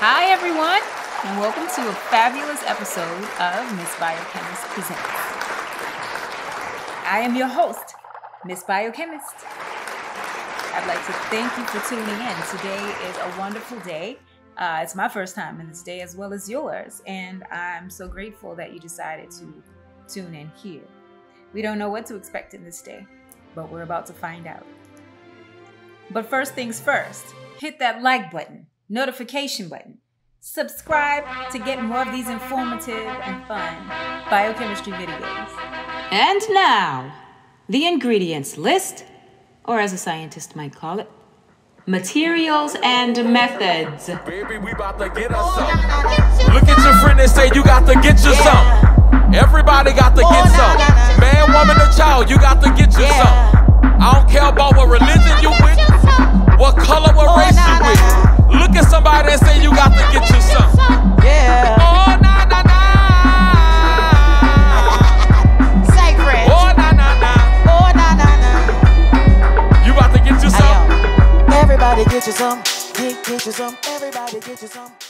Hi, everyone, and welcome to a fabulous episode of Miss Biochemist Presents. I am your host, Miss Biochemist. I'd like to thank you for tuning in. Today is a wonderful day. Uh, it's my first time in this day as well as yours, and I'm so grateful that you decided to tune in here. We don't know what to expect in this day, but we're about to find out. But first things first, hit that like button notification button. Subscribe to get more of these informative and fun biochemistry videos. And now, the ingredients list, or as a scientist might call it, materials and methods. Baby, we about to get us some. Look at your friend and say you got to get you some. Everybody got to get some. Man, woman, or child, you got to get you some. I don't care about what religion you get you some. Get, get you some. Everybody get you some.